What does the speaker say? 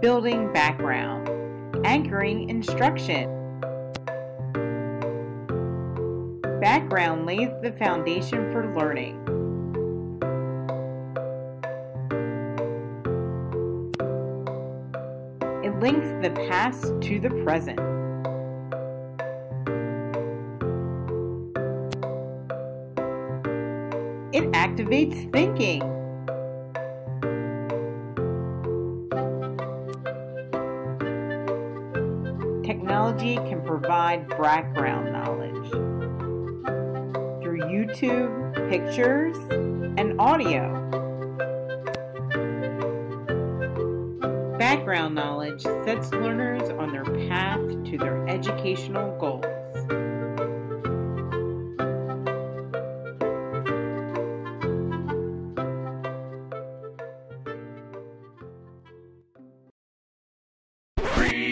Building background. Anchoring instruction. Background lays the foundation for learning. It links the past to the present. It activates thinking. Technology can provide background knowledge through YouTube, pictures, and audio. Background knowledge sets learners on their path to their educational goals.